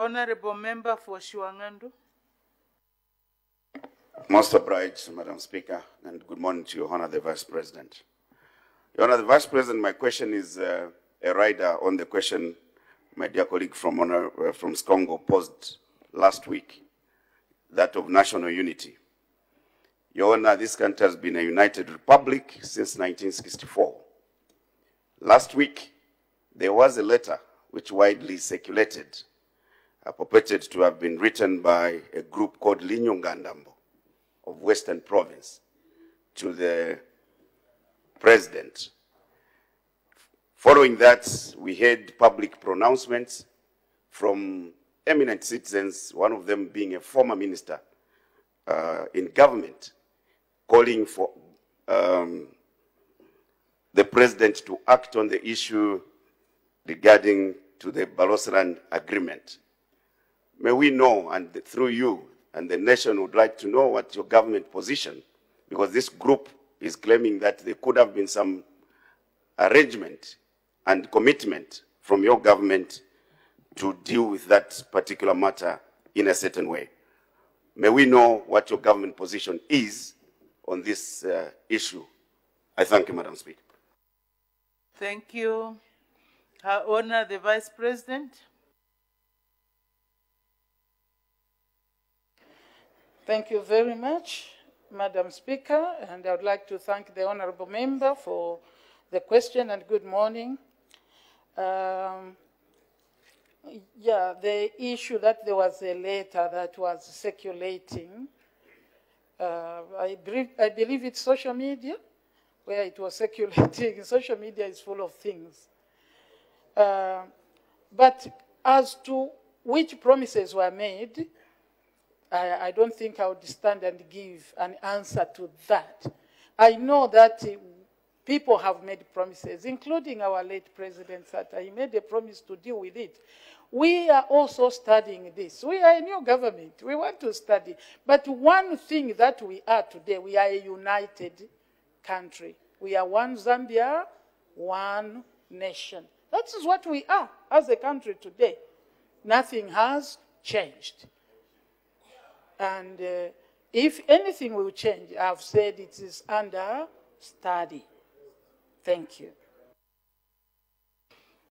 Honorable Member for Shiwangandu. Most obliged, Madam Speaker, and good morning to Your Honor, the Vice President. Your Honor, the Vice President, my question is uh, a rider on the question my dear colleague from, Honor, uh, from Skongo posed last week, that of national unity. Your Honor, this country has been a united republic since 1964. Last week, there was a letter which widely circulated, purported to have been written by a group called Linyungandambo of Western Province to the president. Following that, we had public pronouncements from eminent citizens, one of them being a former minister uh, in government, calling for um, the president to act on the issue regarding to the Barotseland agreement. May we know, and through you, and the nation would like to know what your government position, because this group is claiming that there could have been some arrangement and commitment from your government to deal with that particular matter in a certain way. May we know what your government position is on this uh, issue. I thank you, Madam Speaker. Thank you. Her Honor, the Vice President. Thank you very much, Madam Speaker, and I would like to thank the Honorable Member for the question and good morning. Um, yeah, the issue that there was a letter that was circulating, uh, I, believe, I believe it's social media where it was circulating. social media is full of things. Uh, but as to which promises were made, I, I, don't think I would stand and give an answer to that. I know that uh, people have made promises, including our late President Sata. He made a promise to deal with it. We are also studying this. We are a new government. We want to study. But one thing that we are today, we are a united country. We are one Zambia, one nation. That is what we are as a country today. Nothing has changed. And uh, if anything will change, I've said it is under study. Thank you.